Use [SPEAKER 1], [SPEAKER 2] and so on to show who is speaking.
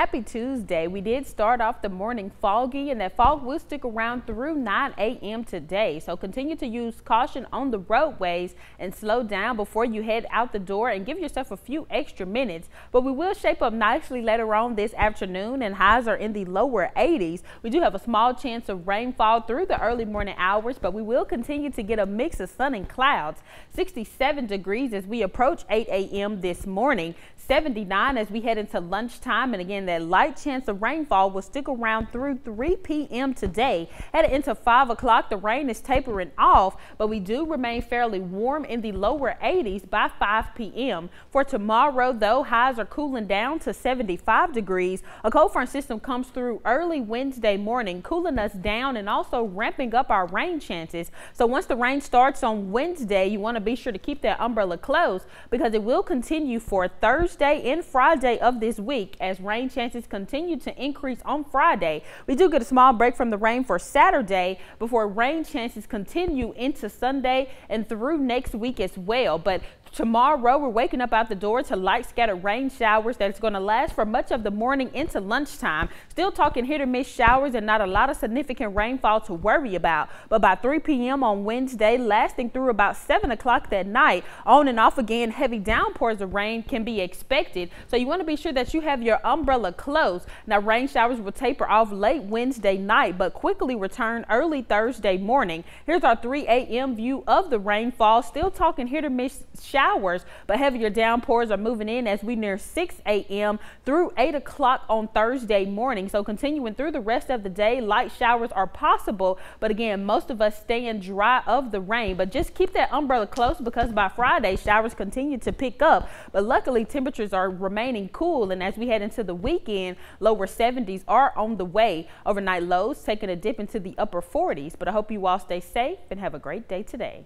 [SPEAKER 1] Happy Tuesday. We did start off the morning foggy and that fog will stick around through 9 a.m. today. So continue to use caution on the roadways and slow down before you head out the door and give yourself a few extra minutes. But we will shape up nicely later on this afternoon and highs are in the lower 80s. We do have a small chance of rainfall through the early morning hours, but we will continue to get a mix of sun and clouds. 67 degrees as we approach 8 a.m. this morning, 79 as we head into lunchtime and again that light chance of rainfall will stick around through 3 p.m. today. Headed into 5 o'clock, the rain is tapering off, but we do remain fairly warm in the lower 80s by 5 p.m. For tomorrow, though, highs are cooling down to 75 degrees. A cold front system comes through early Wednesday morning, cooling us down and also ramping up our rain chances. So once the rain starts on Wednesday, you want to be sure to keep that umbrella closed because it will continue for Thursday and Friday of this week as rain chances continue to increase on Friday. We do get a small break from the rain for Saturday before rain chances continue into Sunday and through next week as well. But Tomorrow, we're waking up out the door to light scattered rain showers that's going to last for much of the morning into lunchtime. Still talking hit or miss showers and not a lot of significant rainfall to worry about. But by 3 p.m. on Wednesday, lasting through about 7 o'clock that night, on and off again, heavy downpours of rain can be expected. So you want to be sure that you have your umbrella closed. Now, rain showers will taper off late Wednesday night, but quickly return early Thursday morning. Here's our 3 a.m. view of the rainfall. Still talking hit or miss showers showers, but heavier downpours are moving in as we near 6 a.m. through 8 o'clock on Thursday morning. So continuing through the rest of the day, light showers are possible, but again, most of us staying dry of the rain. But just keep that umbrella close because by Friday, showers continue to pick up. But luckily, temperatures are remaining cool, and as we head into the weekend, lower 70s are on the way. Overnight lows taking a dip into the upper 40s. But I hope you all stay safe and have a great day today.